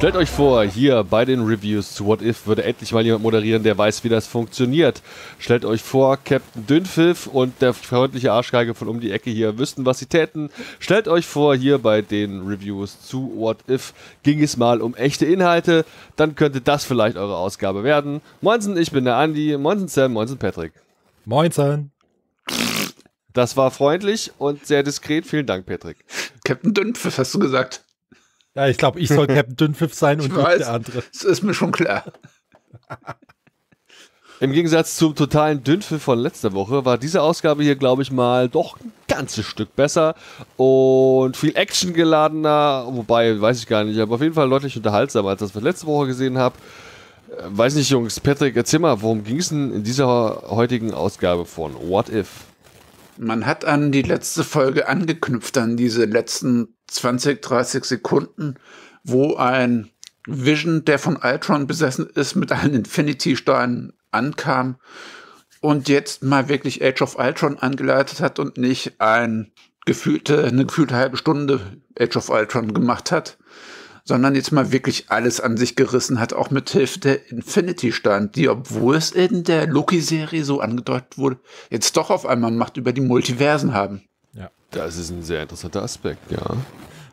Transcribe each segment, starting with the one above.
Stellt euch vor, hier bei den Reviews zu What If würde endlich mal jemand moderieren, der weiß, wie das funktioniert. Stellt euch vor, Captain Dünnpfiff und der freundliche Arschgeige von um die Ecke hier wüssten, was sie täten. Stellt euch vor, hier bei den Reviews zu What If ging es mal um echte Inhalte. Dann könnte das vielleicht eure Ausgabe werden. Moinsen, ich bin der Andi. Moinsen Sam, moinsen Patrick. Moinsen. Das war freundlich und sehr diskret. Vielen Dank, Patrick. Captain Dünnpfiff, hast du gesagt. Ja, ich glaube, ich soll Captain Dünnpfiff sein und weiß, der andere. Das ist mir schon klar. Im Gegensatz zum totalen Dünnpfiff von letzter Woche war diese Ausgabe hier, glaube ich mal, doch ein ganzes Stück besser und viel actiongeladener, wobei, weiß ich gar nicht, aber auf jeden Fall deutlich unterhaltsamer, als das, was ich letzte Woche gesehen habe. Äh, weiß nicht, Jungs, Patrick, erzähl mal, worum ging es denn in dieser heutigen Ausgabe von What If? Man hat an die letzte Folge angeknüpft, an diese letzten 20, 30 Sekunden, wo ein Vision, der von Ultron besessen ist, mit allen Infinity-Steinen ankam und jetzt mal wirklich Age of Ultron angeleitet hat und nicht ein gefühlte, eine gefühlte halbe Stunde Age of Ultron gemacht hat, sondern jetzt mal wirklich alles an sich gerissen hat, auch mit Hilfe der Infinity-Steine, die, obwohl es in der Loki-Serie so angedeutet wurde, jetzt doch auf einmal Macht über die Multiversen haben. Ja. Das ist ein sehr interessanter Aspekt, ja.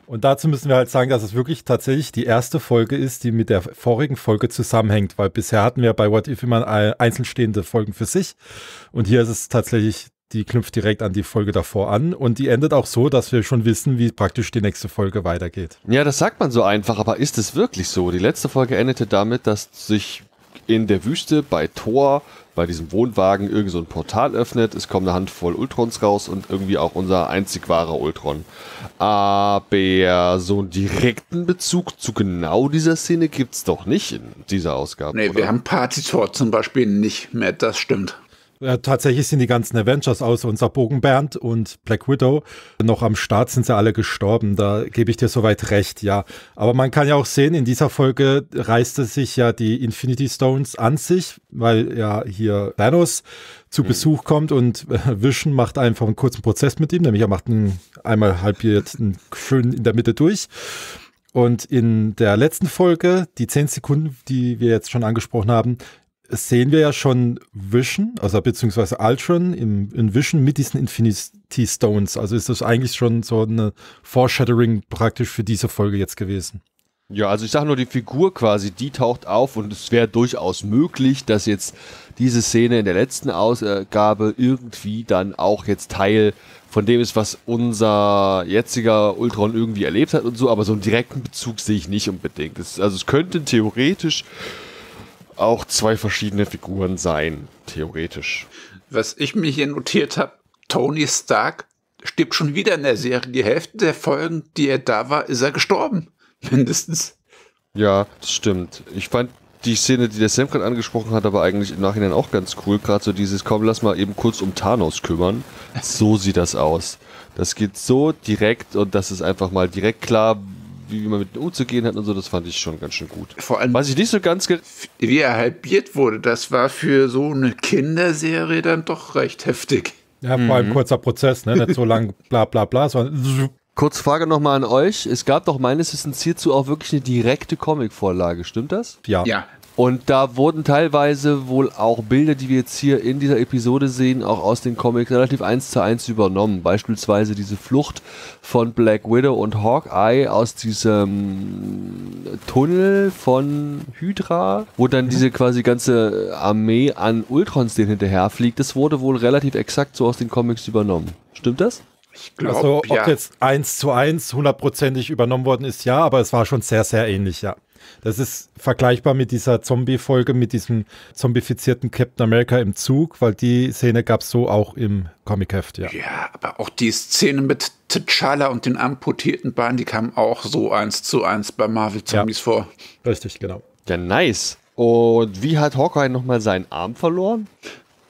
Und dazu müssen wir halt sagen, dass es wirklich tatsächlich die erste Folge ist, die mit der vorigen Folge zusammenhängt, weil bisher hatten wir bei What If immer einzeln stehende Folgen für sich. Und hier ist es tatsächlich, die knüpft direkt an die Folge davor an und die endet auch so, dass wir schon wissen, wie praktisch die nächste Folge weitergeht. Ja, das sagt man so einfach, aber ist es wirklich so? Die letzte Folge endete damit, dass sich in der Wüste bei Thor bei diesem Wohnwagen irgend so ein Portal öffnet. Es kommt eine Handvoll Ultrons raus und irgendwie auch unser einzig wahrer Ultron. Aber so einen direkten Bezug zu genau dieser Szene gibt es doch nicht in dieser Ausgabe. Nee, oder? wir haben Party Thor zum Beispiel nicht mehr, das stimmt. Ja, tatsächlich sind die ganzen Avengers außer unser Bogenbernd und Black Widow noch am Start, sind sie alle gestorben. Da gebe ich dir soweit recht, ja. Aber man kann ja auch sehen, in dieser Folge reiste sich ja die Infinity Stones an sich, weil ja hier Thanos zu mhm. Besuch kommt und Vision macht einfach einen kurzen Prozess mit ihm, nämlich er macht einen, einmal halbiert einen schön in der Mitte durch. Und in der letzten Folge, die zehn Sekunden, die wir jetzt schon angesprochen haben, sehen wir ja schon Vision, also beziehungsweise Ultron im, in Vision mit diesen Infinity Stones. Also ist das eigentlich schon so eine Foreshadowing praktisch für diese Folge jetzt gewesen. Ja, also ich sage nur, die Figur quasi, die taucht auf und es wäre durchaus möglich, dass jetzt diese Szene in der letzten Ausgabe irgendwie dann auch jetzt Teil von dem ist, was unser jetziger Ultron irgendwie erlebt hat und so, aber so einen direkten Bezug sehe ich nicht unbedingt. Das, also es könnte theoretisch auch zwei verschiedene Figuren sein, theoretisch. Was ich mir hier notiert habe, Tony Stark stirbt schon wieder in der Serie. Die Hälfte der Folgen, die er da war, ist er gestorben. Mindestens. Ja, das stimmt. Ich fand die Szene, die der Sam gerade angesprochen hat, aber eigentlich im Nachhinein auch ganz cool. Gerade so dieses, komm, lass mal eben kurz um Thanos kümmern. So sieht das aus. Das geht so direkt und das ist einfach mal direkt klar, wie man mit ihm umzugehen hat und so, das fand ich schon ganz schön gut. Vor allem, was ich nicht so ganz, wie er halbiert wurde, das war für so eine Kinderserie dann doch recht heftig. Ja, vor allem mhm. kurzer Prozess, ne? Nicht so lang bla bla bla, sondern. Kurz Frage nochmal an euch. Es gab doch meines Wissens hierzu auch wirklich eine direkte Comicvorlage, stimmt das? Ja. Ja, und da wurden teilweise wohl auch Bilder, die wir jetzt hier in dieser Episode sehen, auch aus den Comics relativ eins zu eins übernommen. Beispielsweise diese Flucht von Black Widow und Hawkeye aus diesem Tunnel von Hydra, wo dann mhm. diese quasi ganze Armee an Ultrons den hinterherfliegt. Das wurde wohl relativ exakt so aus den Comics übernommen. Stimmt das? Ich glaub, also ob ja. jetzt eins zu eins hundertprozentig übernommen worden ist, ja, aber es war schon sehr, sehr ähnlich, ja. Das ist vergleichbar mit dieser Zombie-Folge, mit diesem zombifizierten Captain America im Zug, weil die Szene gab es so auch im Comic-Heft, ja. Ja, aber auch die Szene mit T'Challa und den amputierten Beinen, die kamen auch so eins zu eins bei Marvel Zombies ja. vor. Richtig, genau. Ja, nice. Und wie hat Hawkeye nochmal seinen Arm verloren?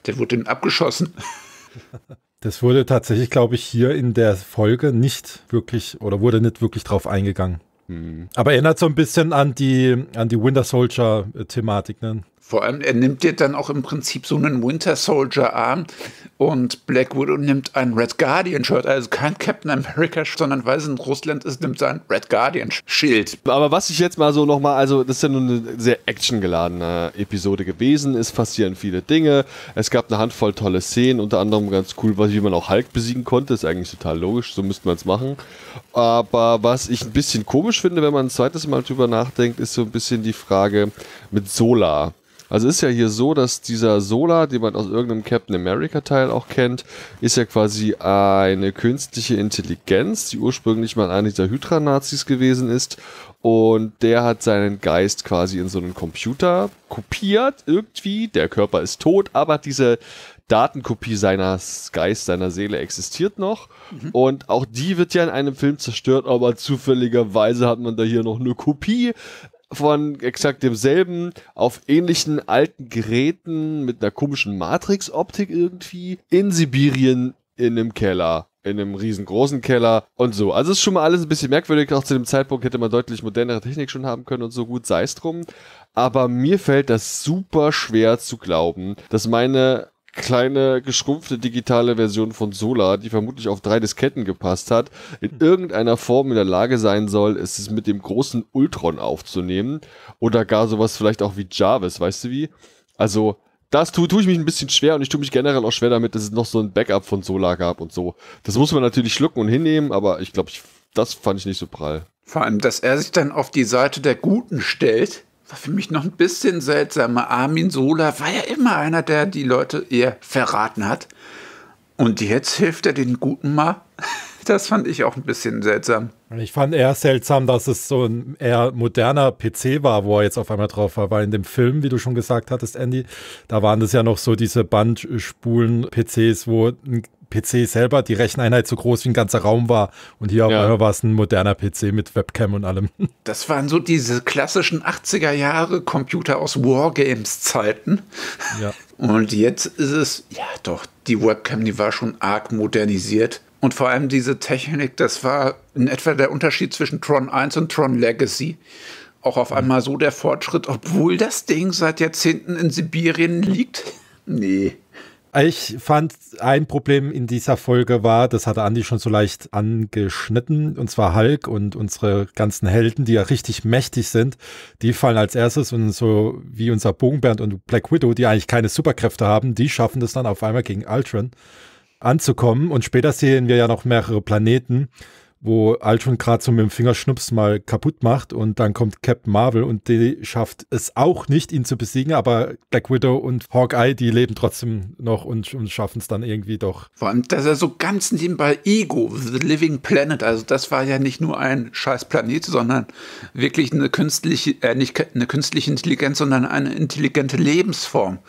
Der wurde ihm abgeschossen. Das wurde tatsächlich, glaube ich, hier in der Folge nicht wirklich oder wurde nicht wirklich drauf eingegangen. Aber erinnert so ein bisschen an die, an die Winter Soldier-Thematik, ne? Vor allem, er nimmt dir dann auch im Prinzip so einen Winter Soldier Arm und Black Widow nimmt ein Red Guardian Shirt, also kein Captain America, sondern weil es in Russland ist, nimmt sein Red Guardian Schild. Aber was ich jetzt mal so nochmal, also das ist ja nun eine sehr actiongeladene Episode gewesen, es passieren viele Dinge, es gab eine Handvoll tolle Szenen, unter anderem ganz cool, wie man auch Hulk besiegen konnte, ist eigentlich total logisch, so müsste man es machen. Aber was ich ein bisschen komisch finde, wenn man ein zweites Mal drüber nachdenkt, ist so ein bisschen die Frage mit Solar. Also ist ja hier so, dass dieser Solar, den man aus irgendeinem Captain America Teil auch kennt, ist ja quasi eine künstliche Intelligenz, die ursprünglich mal einer dieser Hydra-Nazis gewesen ist. Und der hat seinen Geist quasi in so einen Computer kopiert irgendwie. Der Körper ist tot, aber diese Datenkopie seines Geist, seiner Seele existiert noch. Mhm. Und auch die wird ja in einem Film zerstört, aber zufälligerweise hat man da hier noch eine Kopie von exakt demselben auf ähnlichen alten Geräten mit einer komischen Matrix-Optik irgendwie in Sibirien in einem Keller in einem riesengroßen Keller und so. Also ist schon mal alles ein bisschen merkwürdig. Auch zu dem Zeitpunkt hätte man deutlich modernere Technik schon haben können und so gut sei es drum. Aber mir fällt das super schwer zu glauben, dass meine kleine geschrumpfte digitale Version von Solar, die vermutlich auf drei Disketten gepasst hat, in irgendeiner Form in der Lage sein soll, es mit dem großen Ultron aufzunehmen oder gar sowas vielleicht auch wie Jarvis, weißt du wie? Also das tue, tue ich mich ein bisschen schwer und ich tue mich generell auch schwer damit, dass es noch so ein Backup von Solar gab und so. Das muss man natürlich schlucken und hinnehmen, aber ich glaube, das fand ich nicht so prall. Vor allem, dass er sich dann auf die Seite der Guten stellt war für mich noch ein bisschen seltsamer. Armin Sola war ja immer einer, der die Leute eher verraten hat. Und jetzt hilft er den Guten mal. Das fand ich auch ein bisschen seltsam. Ich fand eher seltsam, dass es so ein eher moderner PC war, wo er jetzt auf einmal drauf war. Weil in dem Film, wie du schon gesagt hattest, Andy, da waren das ja noch so diese Bandspulen-PCs, wo ein PC selber die Recheneinheit so groß wie ein ganzer Raum war. Und hier ja. war es ein moderner PC mit Webcam und allem. Das waren so diese klassischen 80er Jahre Computer aus Wargames-Zeiten. Ja. Und jetzt ist es, ja doch, die Webcam, die war schon arg modernisiert. Und vor allem diese Technik, das war in etwa der Unterschied zwischen Tron 1 und Tron Legacy. Auch auf einmal so der Fortschritt, obwohl das Ding seit Jahrzehnten in Sibirien liegt. Nee. Ich fand ein Problem in dieser Folge war, das hatte Andi schon so leicht angeschnitten, und zwar Hulk und unsere ganzen Helden, die ja richtig mächtig sind, die fallen als erstes und so wie unser Bogenbernd und Black Widow, die eigentlich keine Superkräfte haben, die schaffen das dann auf einmal gegen Ultron anzukommen. Und später sehen wir ja noch mehrere Planeten wo Ultron gerade so mit dem Fingerschnups mal kaputt macht und dann kommt Captain Marvel und die schafft es auch nicht, ihn zu besiegen, aber Black Widow und Hawkeye, die leben trotzdem noch und, und schaffen es dann irgendwie doch. Vor allem, dass er so ganz nebenbei Ego, The Living Planet, also das war ja nicht nur ein scheiß Planet, sondern wirklich eine künstliche, äh, nicht eine künstliche Intelligenz, sondern eine intelligente Lebensform.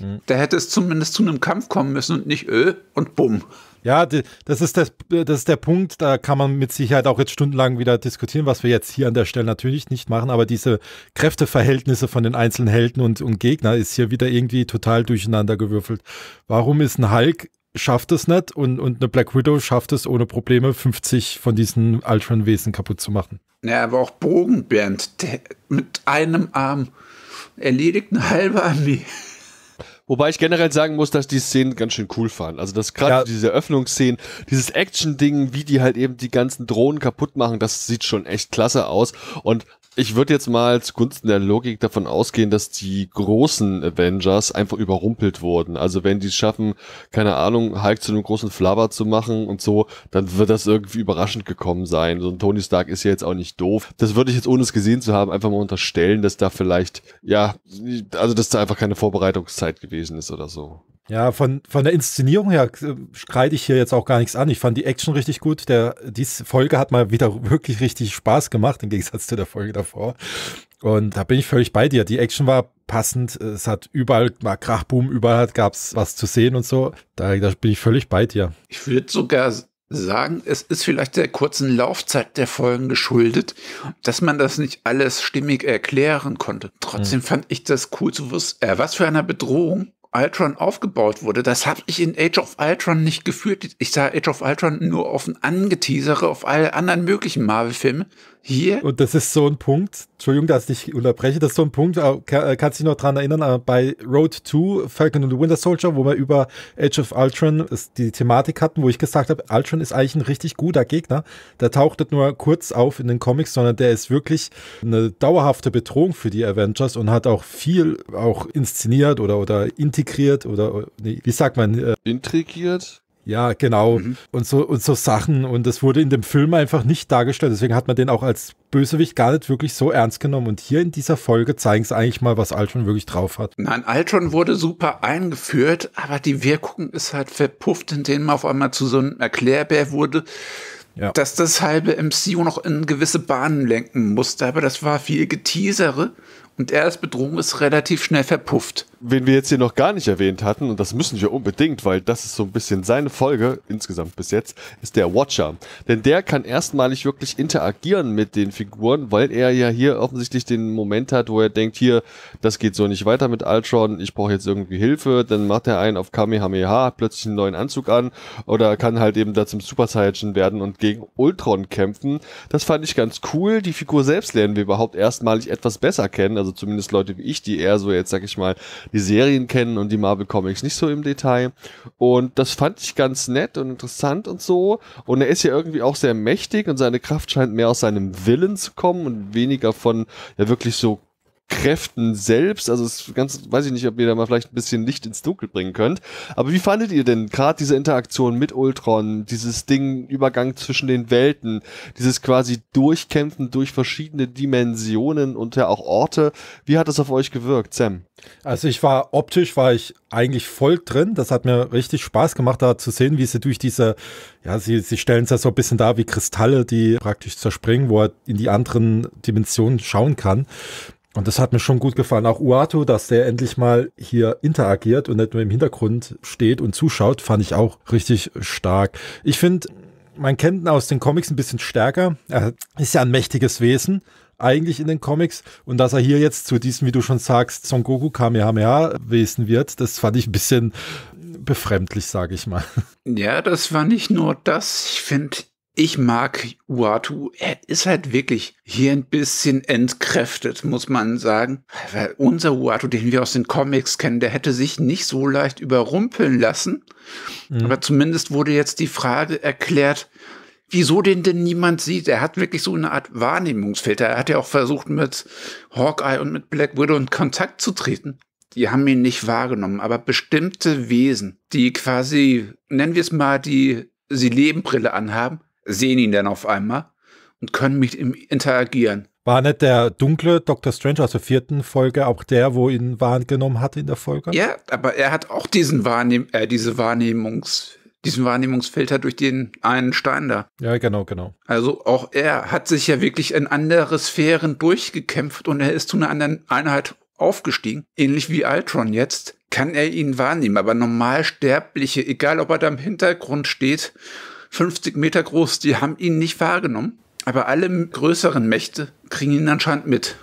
Mhm. Da hätte es zumindest zu einem Kampf kommen müssen und nicht Ö und Bumm. Ja, das ist, das, das ist der Punkt, da kann man mit Sicherheit auch jetzt stundenlang wieder diskutieren, was wir jetzt hier an der Stelle natürlich nicht machen, aber diese Kräfteverhältnisse von den einzelnen Helden und, und Gegner ist hier wieder irgendwie total durcheinander gewürfelt. Warum ist ein Hulk schafft es nicht und, und eine Black Widow schafft es ohne Probleme, 50 von diesen Ultron-Wesen kaputt zu machen? Ja, aber auch Bogenbernd, der mit einem Arm erledigt eine halbe Armee. Wobei ich generell sagen muss, dass die Szenen ganz schön cool fand. Also das gerade ja. diese Öffnungsszenen, dieses Action-Ding, wie die halt eben die ganzen Drohnen kaputt machen, das sieht schon echt klasse aus. Und ich würde jetzt mal zugunsten der Logik davon ausgehen, dass die großen Avengers einfach überrumpelt wurden. Also wenn die es schaffen, keine Ahnung, Hulk zu einem großen Flabber zu machen und so, dann wird das irgendwie überraschend gekommen sein. So ein Tony Stark ist ja jetzt auch nicht doof. Das würde ich jetzt, ohne es gesehen zu haben, einfach mal unterstellen, dass da vielleicht, ja, also dass da einfach keine Vorbereitungszeit gewesen ist oder so. Ja, von, von der Inszenierung her äh, streite ich hier jetzt auch gar nichts an. Ich fand die Action richtig gut. Der, diese Folge hat mal wieder wirklich richtig Spaß gemacht, im Gegensatz zu der Folge davor. Und da bin ich völlig bei dir. Die Action war passend. Es hat überall mal Krachboom, überall gab es was zu sehen und so. Da, da bin ich völlig bei dir. Ich würde sogar sagen, es ist vielleicht der kurzen Laufzeit der Folgen geschuldet, dass man das nicht alles stimmig erklären konnte. Trotzdem hm. fand ich das cool zu wissen, äh, was für eine Bedrohung Ultron aufgebaut wurde, das habe ich in Age of Ultron nicht gefühlt. Ich sah Age of Ultron nur auf ein Angeteasere, auf alle anderen möglichen Marvel-Filme. Hier? Und das ist so ein Punkt, Entschuldigung, dass ich dich unterbreche, das ist so ein Punkt, äh, kannst du dich noch dran erinnern, äh, bei Road to Falcon and the Winter Soldier, wo wir über Age of Ultron die Thematik hatten, wo ich gesagt habe, Ultron ist eigentlich ein richtig guter Gegner. Der taucht nicht nur kurz auf in den Comics, sondern der ist wirklich eine dauerhafte Bedrohung für die Avengers und hat auch viel auch inszeniert oder, oder integriert oder, nee, wie sagt man? Äh, Intrigiert? Ja, genau. Mhm. Und so und so Sachen. Und das wurde in dem Film einfach nicht dargestellt. Deswegen hat man den auch als Bösewicht gar nicht wirklich so ernst genommen. Und hier in dieser Folge zeigen sie eigentlich mal, was Ultron wirklich drauf hat. Nein, Ultron wurde super eingeführt, aber die Wirkung ist halt verpufft, indem man auf einmal zu so einem Erklärbär wurde. Ja. dass das halbe MCU noch in gewisse Bahnen lenken musste, aber das war viel Geteasere und er als Bedrohung ist relativ schnell verpufft. Wen wir jetzt hier noch gar nicht erwähnt hatten, und das müssen wir unbedingt, weil das ist so ein bisschen seine Folge insgesamt bis jetzt, ist der Watcher. Denn der kann erstmalig wirklich interagieren mit den Figuren, weil er ja hier offensichtlich den Moment hat, wo er denkt, hier, das geht so nicht weiter mit Ultron, ich brauche jetzt irgendwie Hilfe. Dann macht er einen auf Kamehameha, hat plötzlich einen neuen Anzug an oder kann halt eben da zum Super Saiyan werden und gegen Ultron kämpfen. Das fand ich ganz cool. Die Figur selbst lernen wir überhaupt erstmalig etwas besser kennen. Also zumindest Leute wie ich, die eher so jetzt, sag ich mal, die Serien kennen und die Marvel Comics nicht so im Detail. Und das fand ich ganz nett und interessant und so. Und er ist ja irgendwie auch sehr mächtig und seine Kraft scheint mehr aus seinem Willen zu kommen und weniger von ja wirklich so Kräften selbst. Also es ganz, weiß ich nicht, ob ihr da mal vielleicht ein bisschen Licht ins Dunkel bringen könnt. Aber wie fandet ihr denn gerade diese Interaktion mit Ultron, dieses Ding, Übergang zwischen den Welten, dieses quasi Durchkämpfen durch verschiedene Dimensionen und ja auch Orte? Wie hat das auf euch gewirkt, Sam? Also ich war optisch war ich eigentlich voll drin. Das hat mir richtig Spaß gemacht, da zu sehen, wie sie durch diese, ja, sie, sie stellen es ja so ein bisschen da wie Kristalle, die praktisch zerspringen, wo er in die anderen Dimensionen schauen kann. Und das hat mir schon gut gefallen. Auch Uatu, dass der endlich mal hier interagiert und nicht nur im Hintergrund steht und zuschaut, fand ich auch richtig stark. Ich finde, man kennt ihn aus den Comics ein bisschen stärker. Er ist ja ein mächtiges Wesen eigentlich in den Comics und dass er hier jetzt zu diesem, wie du schon sagst, Son Goku Kamehameha Wesen wird, das fand ich ein bisschen befremdlich, sage ich mal. Ja, das war nicht nur das. Ich finde, ich mag Uatu. Er ist halt wirklich hier ein bisschen entkräftet, muss man sagen. Weil unser Uatu, den wir aus den Comics kennen, der hätte sich nicht so leicht überrumpeln lassen. Mhm. Aber zumindest wurde jetzt die Frage erklärt, wieso den denn niemand sieht. Er hat wirklich so eine Art Wahrnehmungsfilter. Er hat ja auch versucht, mit Hawkeye und mit Black Widow in Kontakt zu treten. Die haben ihn nicht wahrgenommen, aber bestimmte Wesen, die quasi, nennen wir es mal, die sie Lebenbrille anhaben, sehen ihn dann auf einmal und können mit ihm interagieren. War nicht der dunkle Dr. Strange aus der vierten Folge auch der, wo ihn wahrgenommen hat in der Folge? Ja, aber er hat auch diesen Wahrnehm äh, diese Wahrnehmungs diesen Wahrnehmungsfilter durch den einen Stein da. Ja, genau, genau. Also auch er hat sich ja wirklich in andere Sphären durchgekämpft und er ist zu einer anderen Einheit aufgestiegen, ähnlich wie Ultron jetzt, kann er ihn wahrnehmen. Aber Normalsterbliche, egal ob er da im Hintergrund steht 50 Meter groß, die haben ihn nicht wahrgenommen. Aber alle größeren Mächte kriegen ihn anscheinend mit.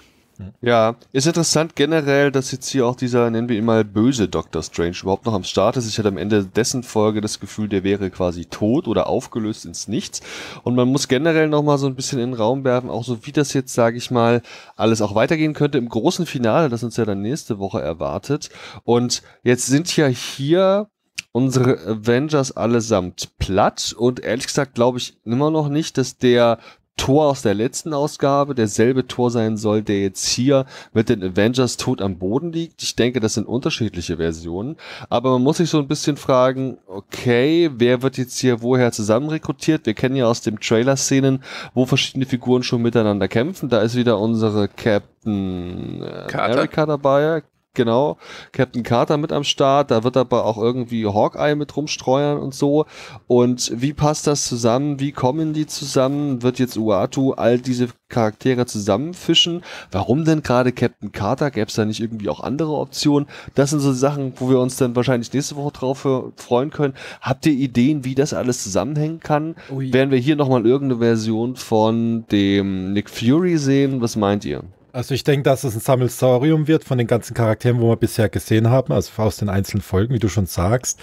Ja, ist interessant generell, dass jetzt hier auch dieser, nennen wir ihn mal, böse Doctor Strange überhaupt noch am Start ist. Ich hatte am Ende dessen Folge das Gefühl, der wäre quasi tot oder aufgelöst ins Nichts. Und man muss generell nochmal so ein bisschen in den Raum werfen, auch so wie das jetzt, sage ich mal, alles auch weitergehen könnte im großen Finale, das uns ja dann nächste Woche erwartet. Und jetzt sind ja hier unsere Avengers allesamt platt und ehrlich gesagt glaube ich immer noch nicht, dass der Tor aus der letzten Ausgabe derselbe Tor sein soll, der jetzt hier mit den Avengers tot am Boden liegt. Ich denke, das sind unterschiedliche Versionen. Aber man muss sich so ein bisschen fragen, okay, wer wird jetzt hier woher zusammen rekrutiert? Wir kennen ja aus dem Trailer-Szenen, wo verschiedene Figuren schon miteinander kämpfen. Da ist wieder unsere Captain America dabei. Genau, Captain Carter mit am Start, da wird aber auch irgendwie Hawkeye mit rumstreuen und so. Und wie passt das zusammen? Wie kommen die zusammen? Wird jetzt Uatu all diese Charaktere zusammenfischen? Warum denn gerade Captain Carter? Gäbe es da nicht irgendwie auch andere Optionen? Das sind so Sachen, wo wir uns dann wahrscheinlich nächste Woche drauf freuen können. Habt ihr Ideen, wie das alles zusammenhängen kann? Ui. Werden wir hier nochmal irgendeine Version von dem Nick Fury sehen? Was meint ihr? Also ich denke, dass es ein Sammelsorium wird von den ganzen Charakteren, wo wir bisher gesehen haben, also aus den einzelnen Folgen, wie du schon sagst.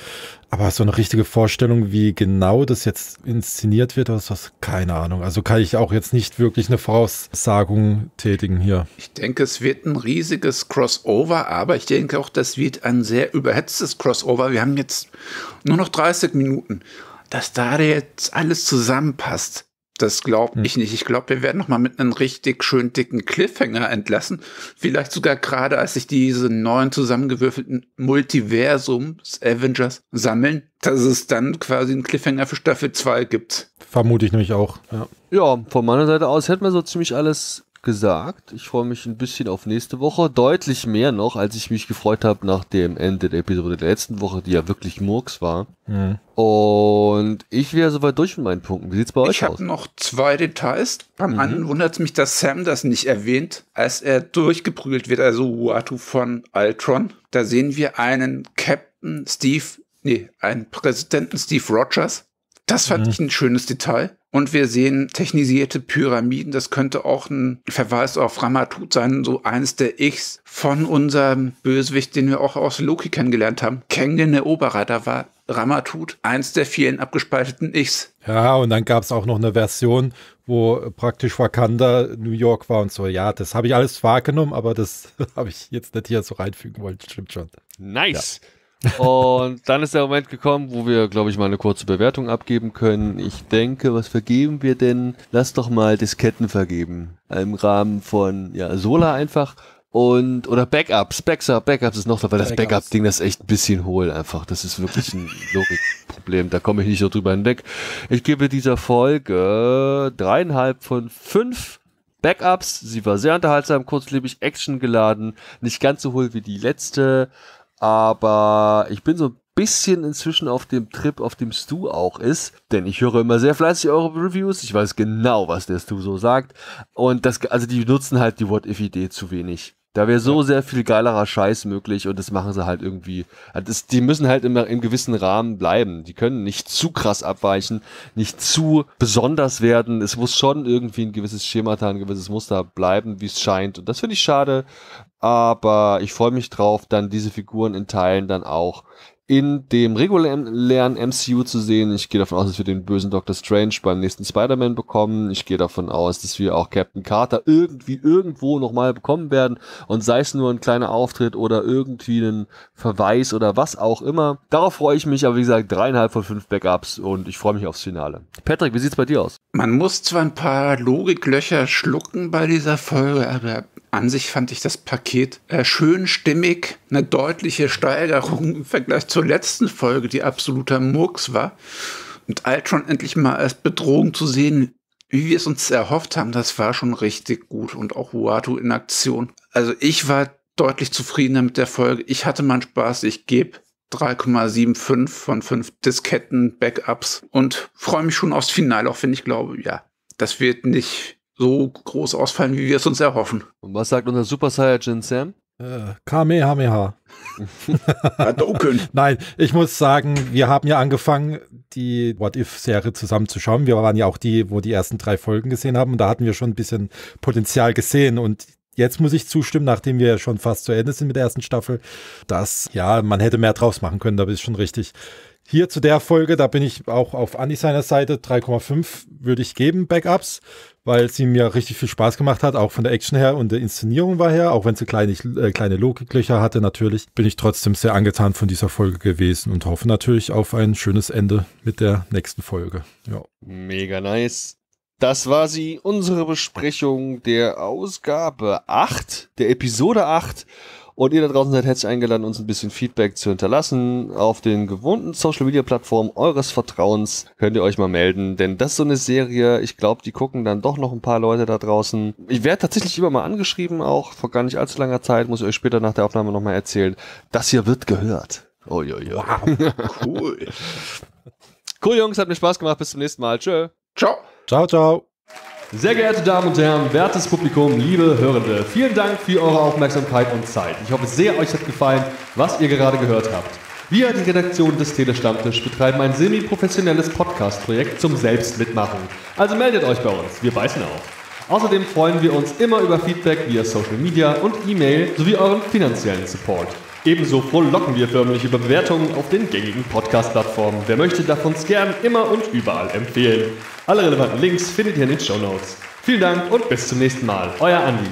Aber so eine richtige Vorstellung, wie genau das jetzt inszeniert wird, oder was, keine Ahnung. Also kann ich auch jetzt nicht wirklich eine Voraussagung tätigen hier. Ich denke, es wird ein riesiges Crossover, aber ich denke auch, das wird ein sehr überhetztes Crossover. Wir haben jetzt nur noch 30 Minuten. Dass da jetzt alles zusammenpasst, das glaube hm. ich nicht. Ich glaube, wir werden noch mal mit einem richtig schön dicken Cliffhanger entlassen. Vielleicht sogar gerade, als sich diese neuen zusammengewürfelten Multiversums Avengers sammeln, dass es dann quasi einen Cliffhanger für Staffel 2 gibt. Vermute ich nämlich auch, ja. Ja, von meiner Seite aus hätten wir so ziemlich alles gesagt. Ich freue mich ein bisschen auf nächste Woche. Deutlich mehr noch, als ich mich gefreut habe nach dem Ende der Episode der letzten Woche, die ja wirklich Murks war. Mhm. Und ich wäre soweit durch mit meinen Punkten. Wie sieht's bei euch ich aus? Ich habe noch zwei Details. Beim mhm. einen wundert es mich, dass Sam das nicht erwähnt, als er durchgeprügelt wird, also Uatu von Ultron. Da sehen wir einen Captain Steve, nee, einen Präsidenten Steve Rogers. Das fand mhm. ich ein schönes Detail. Und wir sehen technisierte Pyramiden. Das könnte auch ein Verweis auf Ramatut sein, so eins der Ichs von unserem Bösewicht, den wir auch aus Loki kennengelernt haben. Kang den Eroberer, da war Ramatut eins der vielen abgespalteten Ichs. Ja, und dann gab es auch noch eine Version, wo praktisch Wakanda New York war und so. Ja, das habe ich alles wahrgenommen, aber das habe ich jetzt nicht hier so reinfügen wollen. Stimmt schon. Nice. Ja. Und dann ist der Moment gekommen, wo wir, glaube ich, mal eine kurze Bewertung abgeben können. Ich denke, was vergeben wir denn? Lass doch mal Disketten vergeben. Im Rahmen von, ja, Sola einfach. Und, oder Backups. Backups, Backups ist noch da, weil das Backup-Ding, das ist echt ein bisschen hohl einfach. Das ist wirklich ein Logikproblem. Da komme ich nicht so drüber hinweg. Ich gebe dieser Folge dreieinhalb von fünf Backups. Sie war sehr unterhaltsam, kurzlebig, actiongeladen. Nicht ganz so hohl wie die letzte aber ich bin so ein bisschen inzwischen auf dem Trip, auf dem Stu auch ist, denn ich höre immer sehr fleißig eure Reviews. Ich weiß genau, was der Stu so sagt. Und das, also die nutzen halt die What-If-Idee zu wenig. Da wäre so sehr viel geilerer Scheiß möglich und das machen sie halt irgendwie. Das, die müssen halt immer im gewissen Rahmen bleiben. Die können nicht zu krass abweichen, nicht zu besonders werden. Es muss schon irgendwie ein gewisses Schemata, ein gewisses Muster bleiben, wie es scheint. Und das finde ich schade. Aber ich freue mich drauf, dann diese Figuren in Teilen dann auch in dem regulären MCU zu sehen. Ich gehe davon aus, dass wir den bösen Doctor Strange beim nächsten Spider-Man bekommen. Ich gehe davon aus, dass wir auch Captain Carter irgendwie irgendwo nochmal bekommen werden. Und sei es nur ein kleiner Auftritt oder irgendwie ein Verweis oder was auch immer. Darauf freue ich mich, aber wie gesagt, dreieinhalb von fünf Backups und ich freue mich aufs Finale. Patrick, wie sieht's bei dir aus? Man muss zwar ein paar Logiklöcher schlucken bei dieser Folge, aber an sich fand ich das Paket äh, schön stimmig, eine deutliche Steigerung im Vergleich zur letzten Folge, die absoluter Murks war. Und Ultron endlich mal als Bedrohung zu sehen, wie wir es uns erhofft haben, das war schon richtig gut. Und auch Uatu in Aktion. Also ich war deutlich zufriedener mit der Folge. Ich hatte meinen Spaß. Ich gebe 3,75 von 5 Disketten, Backups und freue mich schon aufs Finale, auch wenn ich glaube, ja, das wird nicht so groß ausfallen, wie wir es uns erhoffen. Und was sagt unser Super Saiyajin Sam? Äh, Kamehameha. Nein, ich muss sagen, wir haben ja angefangen, die What If-Serie zusammenzuschauen. Wir waren ja auch die, wo die ersten drei Folgen gesehen haben. Und da hatten wir schon ein bisschen Potenzial gesehen. Und jetzt muss ich zustimmen, nachdem wir schon fast zu Ende sind mit der ersten Staffel, dass, ja, man hätte mehr draus machen können. Da ist schon richtig. Hier zu der Folge, da bin ich auch auf Anni seiner Seite. 3,5 würde ich geben, Backups weil sie mir richtig viel Spaß gemacht hat, auch von der Action her und der Inszenierung war her, auch wenn sie kleine, äh, kleine Logiklöcher hatte natürlich, bin ich trotzdem sehr angetan von dieser Folge gewesen und hoffe natürlich auf ein schönes Ende mit der nächsten Folge. Ja. Mega nice. Das war sie, unsere Besprechung der Ausgabe 8, der Episode 8 und ihr da draußen seid herzlich eingeladen, uns ein bisschen Feedback zu hinterlassen. Auf den gewohnten Social Media Plattformen eures Vertrauens könnt ihr euch mal melden, denn das ist so eine Serie, ich glaube, die gucken dann doch noch ein paar Leute da draußen. Ich werde tatsächlich immer mal angeschrieben, auch vor gar nicht allzu langer Zeit, muss ich euch später nach der Aufnahme nochmal erzählen. Das hier wird gehört. Oh, jo, jo. Wow, cool. cool, Jungs, hat mir Spaß gemacht. Bis zum nächsten Mal. Tschö. Ciao. Ciao, ciao. Sehr geehrte Damen und Herren, wertes Publikum, liebe Hörende, vielen Dank für eure Aufmerksamkeit und Zeit. Ich hoffe sehr, euch hat gefallen, was ihr gerade gehört habt. Wir, die Redaktion des Telestammtisch, betreiben ein semi-professionelles Podcast-Projekt zum Selbstmitmachen. Also meldet euch bei uns, wir beißen auf. Außerdem freuen wir uns immer über Feedback via Social Media und E-Mail sowie euren finanziellen Support. Ebenso frohlocken wir förmlich über Bewertungen auf den gängigen Podcast-Plattformen. Wer möchte, darf uns gern immer und überall empfehlen. Alle relevanten Links findet ihr in den Show Notes. Vielen Dank und bis zum nächsten Mal. Euer Andi.